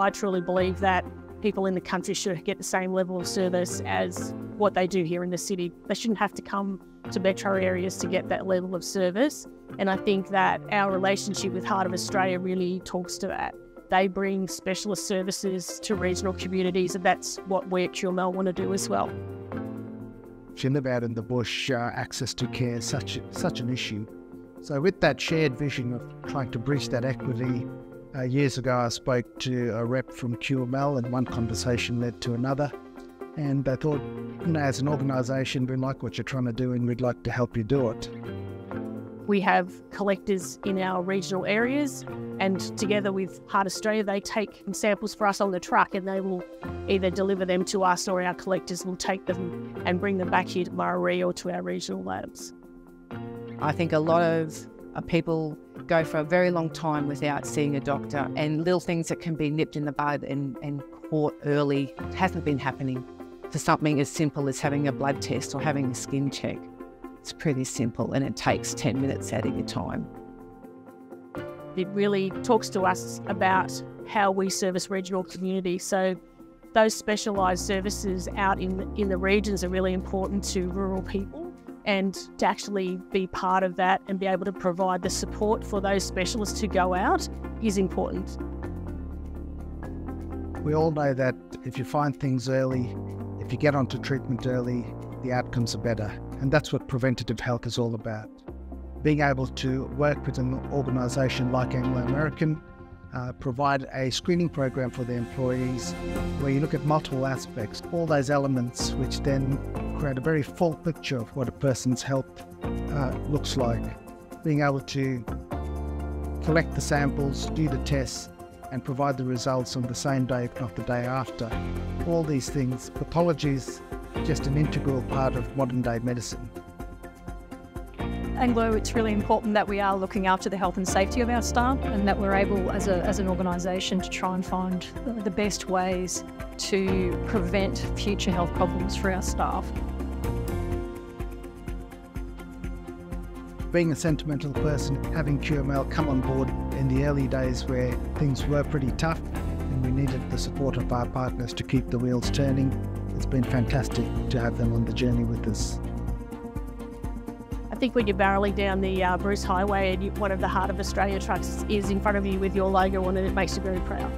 I truly believe that people in the country should get the same level of service as what they do here in the city. They shouldn't have to come to metro areas to get that level of service. And I think that our relationship with Heart of Australia really talks to that. They bring specialist services to regional communities, and that's what we at QML want to do as well. If out in the bush, uh, access to care is such, such an issue. So, with that shared vision of trying to bridge that equity, uh, years ago I spoke to a rep from QML, and one conversation led to another. And they thought, you know, as an organisation, we like what you're trying to do and we'd like to help you do it. We have collectors in our regional areas, and together with Heart Australia, they take samples for us on the truck and they will either deliver them to us or our collectors will take them and bring them back here to Murarrie or to our regional labs. I think a lot of uh, people go for a very long time without seeing a doctor, and little things that can be nipped in the bud and, and caught early hasn't been happening for something as simple as having a blood test or having a skin check. It's pretty simple and it takes 10 minutes out of your time. It really talks to us about how we service regional communities. So those specialised services out in, in the regions are really important to rural people and to actually be part of that and be able to provide the support for those specialists to go out is important. We all know that if you find things early, if you get onto treatment early, the outcomes are better. And that's what preventative health is all about. Being able to work with an organisation like Anglo American, uh, provide a screening program for the employees where you look at multiple aspects, all those elements, which then create a very full picture of what a person's health uh, looks like. Being able to collect the samples, do the tests, and provide the results on the same day, if not the day after. All these things, pathology is just an integral part of modern day medicine. Anglo, it's really important that we are looking after the health and safety of our staff and that we're able as, a, as an organisation to try and find the best ways to prevent future health problems for our staff. being a sentimental person, having QML come on board in the early days where things were pretty tough and we needed the support of our partners to keep the wheels turning, it's been fantastic to have them on the journey with us. I think when you're barreling down the uh, Bruce Highway and you, one of the Heart of Australia trucks is in front of you with your logo on it, it makes you very proud.